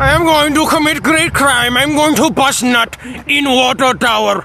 I am going to commit great crime. I'm going to bust nut in water tower.